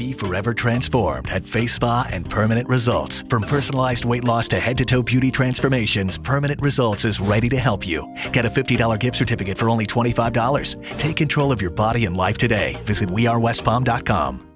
Be forever transformed at Phace Spa and Permanent Results. From personalized weight loss to head to toe beauty transformations, Permanent Results is ready to help you. Get a $50 gift certificate for only $25. Take control of your body and life today. Visit wearewestpalm.com.